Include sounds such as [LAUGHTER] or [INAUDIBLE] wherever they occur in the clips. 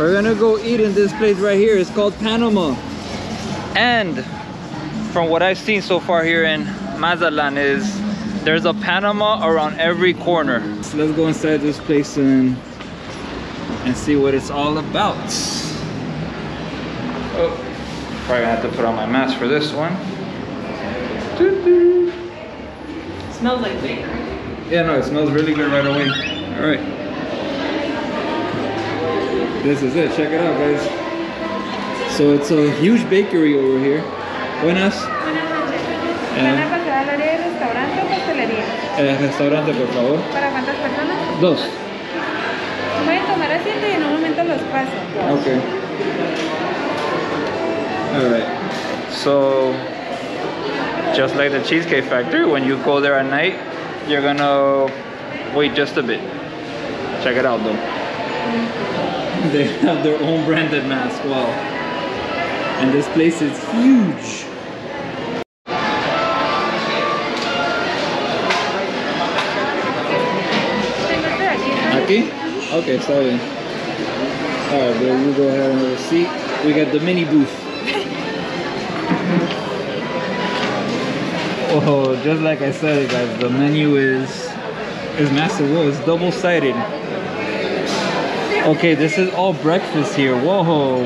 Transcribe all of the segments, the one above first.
We're gonna go eat in this place right here. It's called Panama. And from what I've seen so far here in Mazatlan is there's a Panama around every corner. So let's go inside this place and and see what it's all about. Oh, probably gonna have to put on my mask for this one. Smells like bakery. Yeah, no, it smells really good right away. All right. This is it. Check it out, guys. So it's a huge bakery over here. Buenas. Buenas noches. Eh. ¿Van a pasar al área de restaurante o pastelería? Eh, restaurante, por favor. ¿Para cuántas personas? Dos. Pueden tomar asiento y en un momento los paso. Okay. All right. So, just like the Cheesecake Factory, when you go there at night, you're gonna wait just a bit. Check it out, though. [LAUGHS] They have their own branded mask. Wow. And this place is huge. Aquí. Okay, bien. Alright, well, you go ahead and have a seat. We got the mini booth. [LAUGHS] Oh, just like I said, guys, the menu is is massive. Whoa, it's double sided. Okay, this is all breakfast here. Whoa.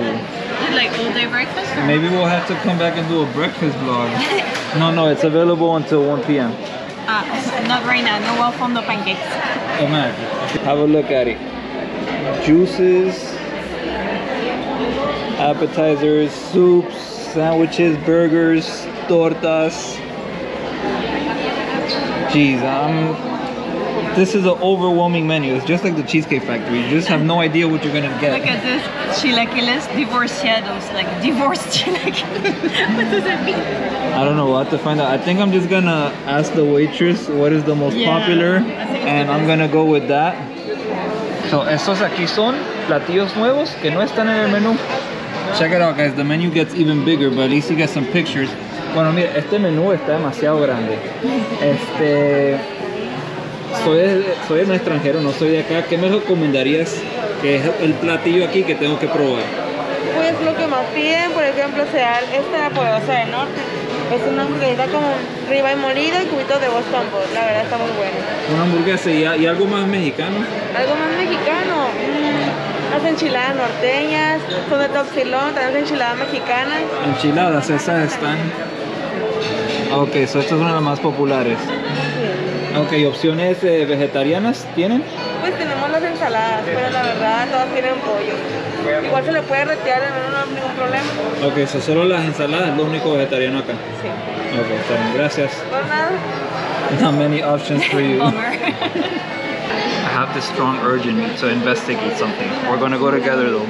Like all day breakfast? Maybe we'll have to come back and do a breakfast vlog. [LAUGHS] No, no, it's available until 1 p.m. Ah, not right now. No well fondo pancakes. Imagine. Have a look at it. Juices, appetizers, soups, sandwiches, burgers, tortas. Jeez, um, this is an overwhelming menu. It's just like the Cheesecake Factory. You just have no idea what you're gonna get. Look at this. Chilaquiles divorciados. Like divorced [LAUGHS] chilaquiles. what does that mean? I don't know. We'll have to find out. I think I'm just gonna ask the waitress what is the most Yeah, popular, I think it's and I'm gonna go with that. So estos aquí son platillos nuevos que no están en el menú. Check it out, guys. The menu gets even bigger, but at least you get some pictures. Bueno, mira, este menú está demasiado grande. Este, soy, soy un extranjero, no soy de acá. ¿Qué me recomendarías que es el platillo aquí que tengo que probar? Pues lo que más piden, por ejemplo, sea esta la poderosa del norte. Es una hamburguesa con riba y molida y cubitos de Boston. La verdad está muy buena. Una hamburguesa y, y algo más mexicano. Algo más mexicano. mm, las enchiladas norteñas, son de Topsilón, también enchiladas mexicanas. Enchiladas, esas están. Ok, so estas son las más populares. Ok, opciones eh, vegetarianas tienen. Pues tenemos las ensaladas, pero la verdad todas tienen pollo. Igual se le puede retirar, no hay ningún problema. Ok, so solo las ensaladas es lo único vegetariano acá. Sí. Ok, está bien, gracias. Por nada. Not many options for you. [LAUGHS] I have this strong urge in me to investigate something. We're gonna go together though.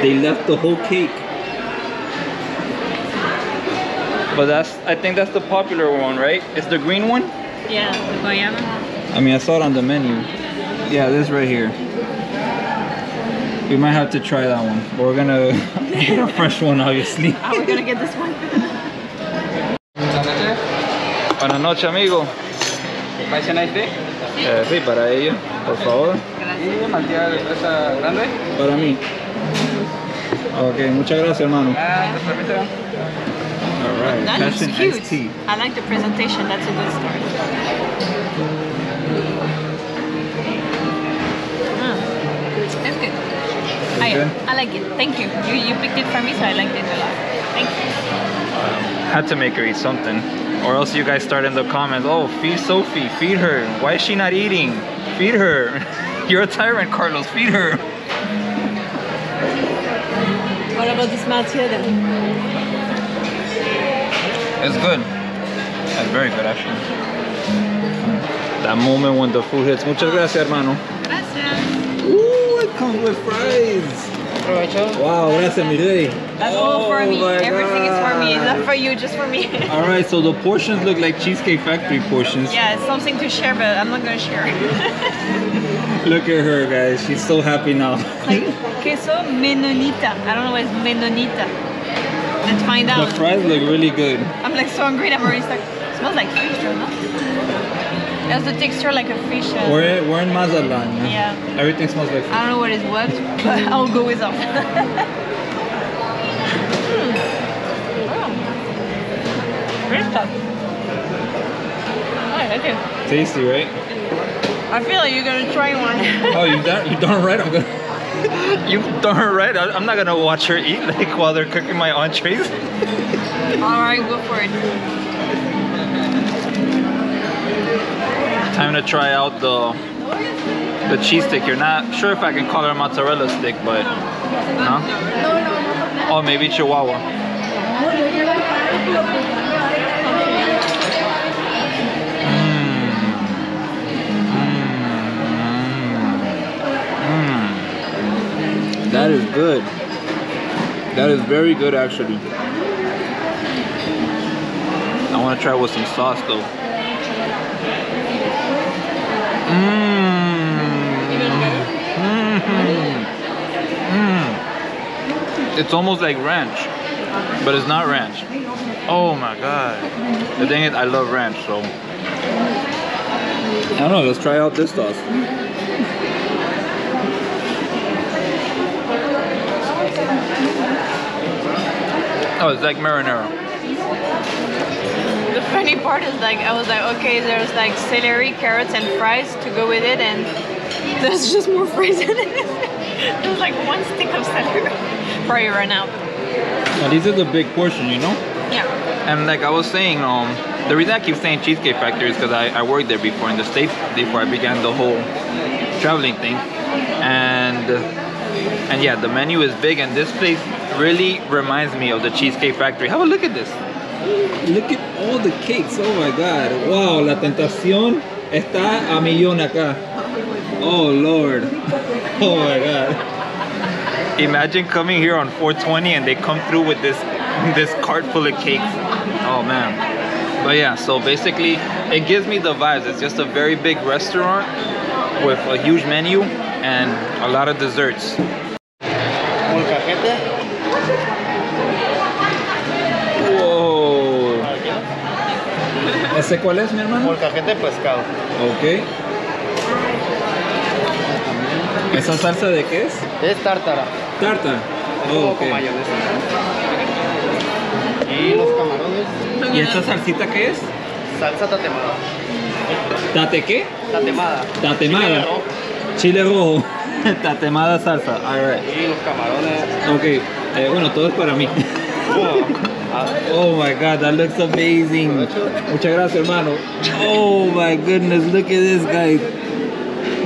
They left the whole cake. But that's, I think that's the popular one, right? It's the green one? yeah, the guayaba. I mean, I saw it on the menu. Yeah, this right here. We might have to try that one. But we're gonna [LAUGHS] get a fresh one, obviously. Are we gonna get this one? Buenas noches, amigo. ¿Vais a nice day? Eh, sí, para ella, por favor. ¿Y malteada de fresa grande? Para mí. Ok, muchas gracias, hermano. Ah, ¿te permite? Alright, That looks cute. I like the presentation. That's a good start. Mm. It's good. I, good? I like it. Thank you. You you picked it for me, so I liked it a lot. Thank you. Had to make her eat something. Or else you guys start in the comments, oh, feed Sophie, feed her. Why is she not eating? Feed her. [LAUGHS] You're a tyrant, Carlos, feed her. What about this malteada? It's good. It's very good, actually. That moment when the food hits. Muchas gracias, hermano. Gracias. Ooh, it comes with fries. Aprovecho. Wow, gracias, mi rey. That's all for Oh me. my Everything is for me. Not for you, just for me. All right, so the portions look like Cheesecake Factory portions. yeah, it's something to share, but I'm not gonna share. [LAUGHS] Look at her, guys. She's so happy now. like queso menonita. I don't know what is menonita. Let's find the fries look really good. I'm like so hungry. I'm already stuck. smells like fish, no? has the texture like a fish. uh, We're, we're in Mazatlan. man. Yeah. Everything smells like I don't know what is what, [LAUGHS] but I'll go with that. [LAUGHS] Hmm. Great stuff. I like it. tasty, right? I feel like you're gonna try one. Oh, you [LAUGHS] done? You darn right. I'm gonna. [LAUGHS] you darn right. I, I'm not gonna watch her eat like while they're cooking my entrees. All right, go for it. Time to try out the the cheese stick. You're not sure if I can call it a mozzarella stick, but no. Oh, maybe Chihuahua. That is good. That is very good, actually. I want to try with some sauce though. Mmm. Mmm. It's almost like ranch, but it's not ranch. Oh my god. The thing is, I love ranch, so. I don't know, let's try out this sauce. Oh, it's like marinara. The funny part is like I was like, okay, there's like celery, carrots, and fries to go with it, and [LAUGHS] there's just more fries in it. [LAUGHS] there's like one stick of celery. [LAUGHS] Probably run out. Now, these are the big portion, you know? Yeah. And like I was saying, um, the reason I keep saying Cheesecake Factory is because I, I worked there before in the States before I began the whole traveling thing. And and yeah, the menu is big and this place really reminds me of the Cheesecake Factory. Have a look at this. Look at all the cakes. Oh my god. Wow, la tentación está a millón acá. Oh lord. [LAUGHS] Oh my god. Imagine coming here on 420 and they come through with this this cart full of cakes. Oh man. But yeah, so basically it gives me the vibes. It's just a very big restaurant with a huge menu and a lot of desserts. ¿Ese cuál es, mi hermano? Molcajete pescado. Ok. ¿Esa salsa de qué es? Es tártara. Tarta. Un Oh, poco ok. con mayonesa. Y los camarones. ¿Y esta salsita qué es? Salsa tatemada. ¿Tate qué? Tatemada. Tatemada. Chile rojo. Chile rojo. [LAUGHS] Tatemada salsa. Alright. Y los camarones. Ok. Eh, bueno, todo es para mí. [LAUGHS] Oh my god, that looks amazing. Muchas gracias, hermano. Oh my goodness, look at this, guys.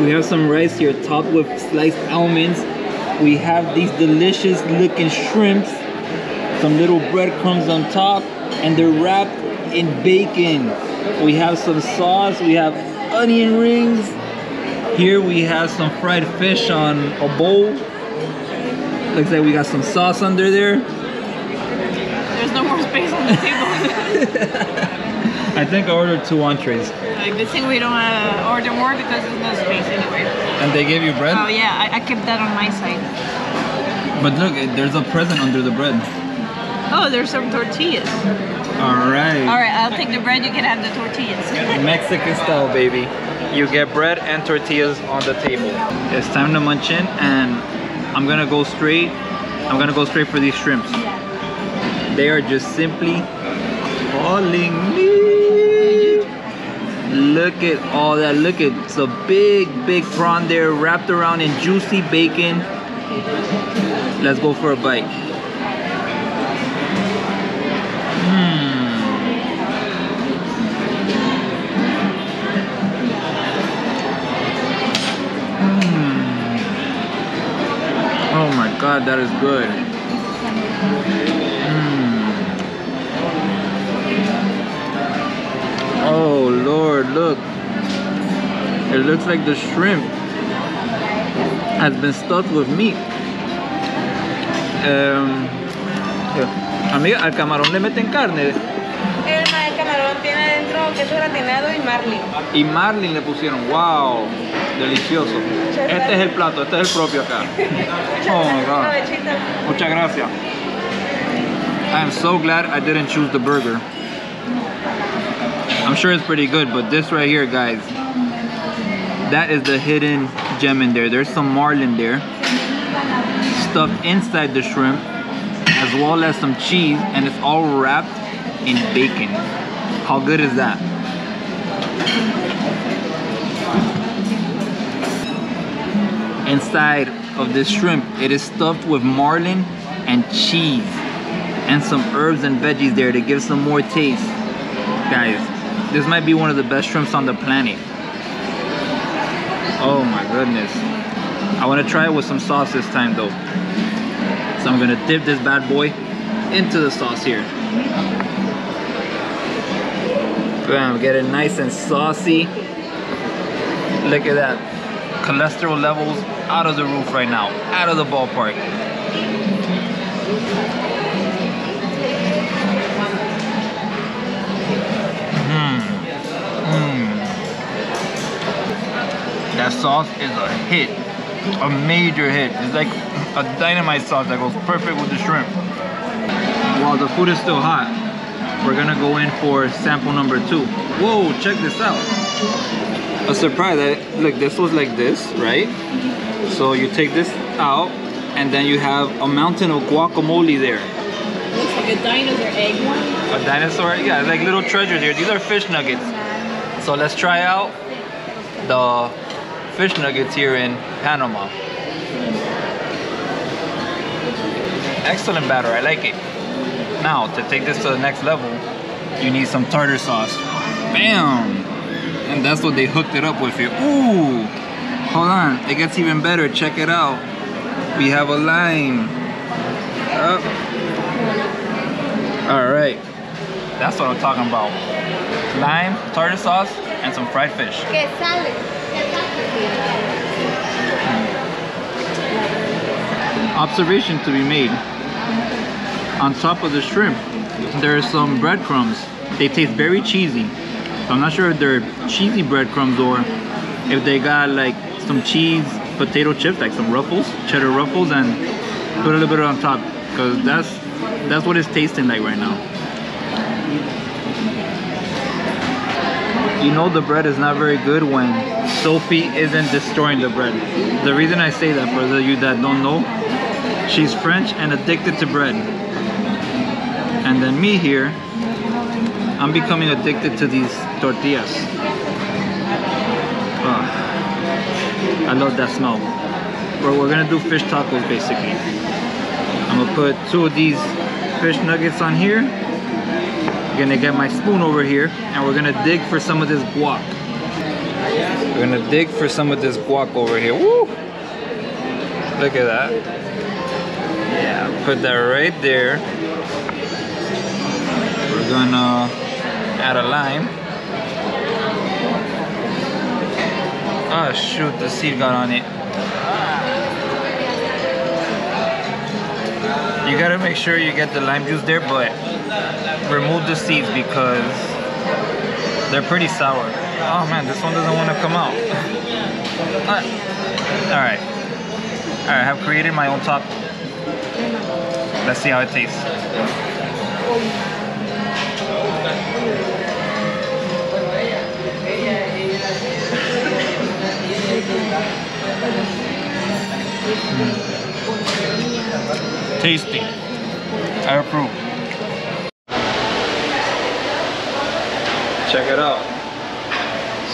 We have some rice here topped with sliced almonds. We have these delicious looking shrimps, some little breadcrumbs on top, and they're wrapped in bacon. We have some sauce, we have onion rings. Here we have some fried fish on a bowl. Looks like we got some sauce under there. There's no more space on the table. [LAUGHS] I think I ordered two entrees. like, good thing we don't uh, order more because there's no space anyway. And they gave you bread? Oh yeah, I, I kept that on my side. But look, there's a present under the bread. Oh, there's some tortillas. All right. All right, I'll take the bread. You can have the tortillas. [LAUGHS] Mexican style, baby. You get bread and tortillas on the table. It's time to munch in, and I'm gonna go straight. I'm gonna go straight for these shrimps. They are just simply calling me. Look at all that. Look at it's a big, big prawn there, wrapped around in juicy bacon. Let's go for a bite. Hmm. Hmm. Oh my god, that is good. Oh lord, look. It looks like the shrimp has been stuffed with meat. Um, yeah. Amiga, al camarón le meten carne. El el camarón tiene adentro queso gratinado y marlin. Y marlin le pusieron. Wow, delicioso. Este es el plato, este es el propio acá. [LAUGHS] Oh my god. Muchas gracias. I am so glad I didn't choose the burger. Sure it's pretty good, but this right here, guys, that is the hidden gem in there. There's some marlin there, stuffed inside the shrimp, as well as some cheese, and it's all wrapped in bacon. How good is that? Inside of this shrimp, it is stuffed with marlin and cheese and some herbs and veggies there to give some more taste. Guys, this might be one of the best shrimps on the planet. Oh my goodness. I want to try it with some sauce this time though. So I'm gonna dip this bad boy into the sauce here. Bam, get it nice and saucy. Look at that. Cholesterol levels out of the roof right now, out of the ballpark. That sauce is a hit. A major hit. It's like a dynamite sauce that goes perfect with the shrimp. While the food is still hot, we're gonna go in for sample number two. Whoa, check this out. A surprise, I, look, this was like this, right? So you take this out, and then you have a mountain of guacamole there. Looks like a dinosaur egg one. A dinosaur? Yeah, like little treasures here. These are fish nuggets. So let's try out the fish nuggets here in Panama. Excellent batter, I like it. Now, to take this to the next level, you need some tartar sauce. Bam! And that's what they hooked it up with here. Ooh! Hold on, it gets even better. Check it out. We have a lime. Up. All right. That's what I'm talking about. Lime, tartar sauce, and some fried fish. Observation to be made. On top of the shrimp, there are some breadcrumbs. They taste very cheesy. I'm not sure if they're cheesy breadcrumbs or if they got like some cheese potato chips, like some ruffles, cheddar ruffles, and put a little bit on top. Because that's that's what it's tasting like right now. You know the bread is not very good when Sophie isn't destroying the bread. The reason I say that, for those of you that don't know, she's French and addicted to bread. And then me here, I'm becoming addicted to these tortillas. Ugh. I love that smell. But we're gonna do fish tacos basically. I'm gonna put two of these fish nuggets on here. Gonna get my spoon over here and we're gonna dig for some of this guac. We're gonna dig for some of this guac over here. Woo! Look at that. Yeah, put that right there. We're gonna add a lime. Ah, shoot, the seed got on it. You gotta make sure you get the lime juice there, but remove the seeds because they're pretty sour. Oh man, this one doesn't want to come out. [LAUGHS] All right. All right, I have created my own top. Let's see how it tastes. [LAUGHS] Mm. Tasty. I approve. Check it out.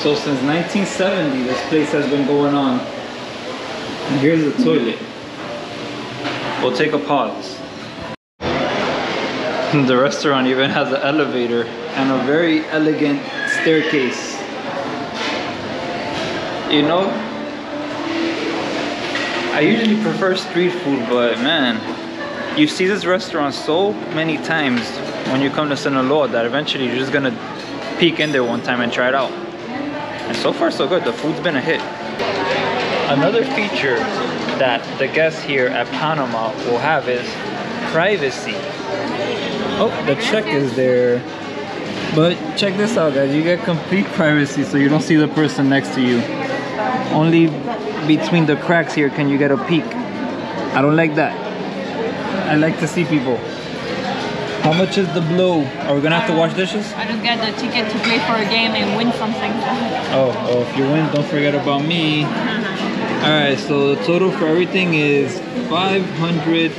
So since 1970, this place has been going on. And here's the toilet. We'll take a pause. [LAUGHS] The restaurant even has an elevator and a very elegant staircase. You know, I usually prefer street food, but man, you see this restaurant so many times when you come to Sinaloa that eventually you're just gonna peek in there one time and try it out. And so far so good, the food's been a hit. Another feature that the guests here at Panama will have is privacy. Oh, the check is there. But check this out guys, you get complete privacy so you don't see the person next to you. Only between the cracks here can you get a peek. I don't like that. I like to see people. How much is the blow? Are we gonna have to wash dishes? I just got the ticket to play for a game and win something. Oh, oh, if you win, don't forget about me. Mm-hmm. Alright, so the total for everything is 500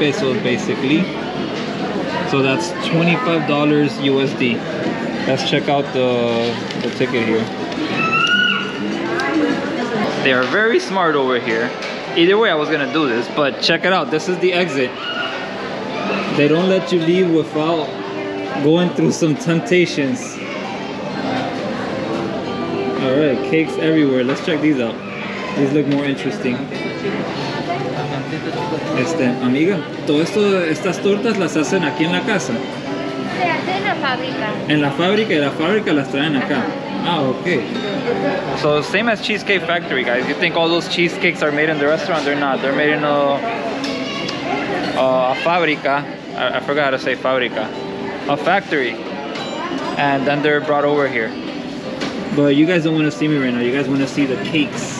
pesos basically. So that's $25 USD. Let's check out the, the ticket here. They are very smart over here. Either way, I was gonna do this, but check it out. This is the exit. They don't let you leave without going through some temptations. Alright, cakes everywhere. Let's check these out. These look more interesting. Este, amiga, todo esto, estas tortas las hacen aquí en la casa. Se hace en la fábrica. En la fábrica y la fábrica las traen acá. Ah, okay. So same as Cheesecake Factory, guys. You think all those cheesecakes are made in the restaurant? They're not. They're made in a, Uh, a fábrica. I, I forgot how to say fábrica. A factory. And then they're brought over here. But you guys don't want to see me right now. You guys want to see the cakes.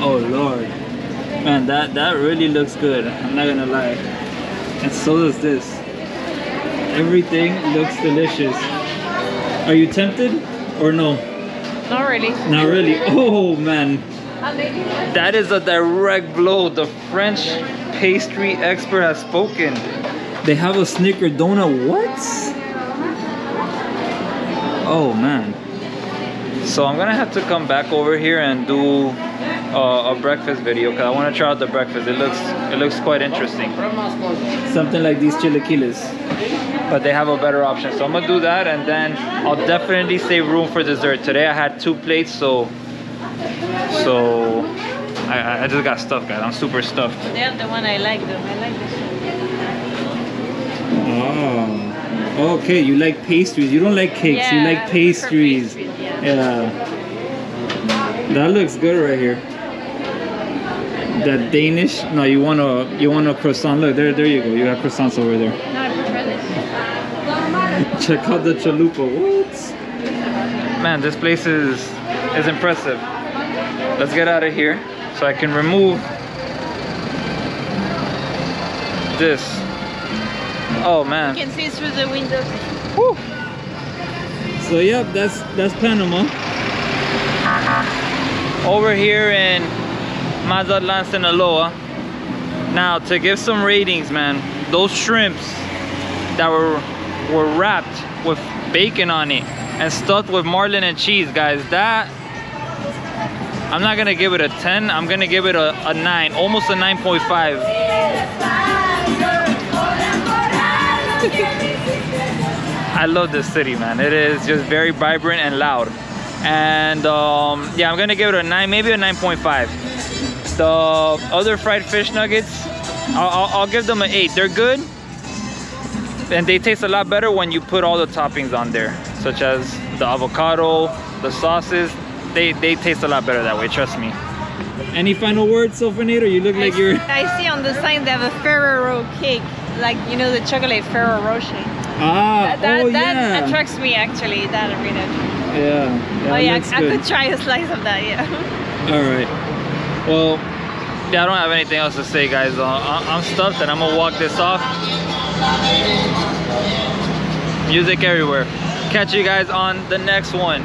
Oh lord. Man, that, that really looks good. I'm not gonna lie. And so does this. Everything looks delicious. Are you tempted or no? Not really. Not really. Oh man. That is a direct blow. The French pastry expert has spoken. They have a snicker donut. What? Oh man. So I'm gonna have to come back over here and do uh, a breakfast video because I want to try out the breakfast. It looks it looks quite interesting. Something like these chilaquiles, but they have a better option. So I'm gonna do that, and then I'll definitely save room for dessert. Today I had two plates, so so I, I just got stuffed, guys. I'm super stuffed. They have the one I like though. I like this one. Oh, okay. You like pastries. You don't like cakes. you like pastries. pastries, yeah. Yeah. That looks good right here. That Danish. No, you want a you want a croissant. Look there, there you go. You got croissants over there. No, I prefer this. [LAUGHS] Check out the chalupa. What? Man, this place is is impressive. Let's get out of here so I can remove this. Oh man. You can see through the windows. Whew. So yep, that's that's Panama. Over here in Mazatlan, Sinaloa. Now to give some ratings, man, those shrimps that were were wrapped with bacon on it and stuffed with marlin and cheese, guys. That I'm not gonna give it a 10. I'm gonna give it a, a 9, almost a 9.5. [LAUGHS] I love this city, man. It is just very vibrant and loud. And um, yeah, I'm gonna give it a nine, maybe a 9.5. The other fried fish nuggets, I'll, I'll, give them an eight. They're good, and they taste a lot better when you put all the toppings on there, such as the avocado, the sauces. They they taste a lot better that way. Trust me. Any final words, Sofinator? You look like you're. I see on the sign they have a Ferrero cake, like you know the chocolate Ferrero Rocher. Ah, That oh that yeah. attracts me actually. That really attracts me. Yeah. yeah oh yeah, looks I could try a slice of that. Yeah. [LAUGHS] All right. Well, yeah, I don't have anything else to say, guys. Uh, I- I'm stuffed and I'm gonna walk this off. Music everywhere. Catch you guys on the next one.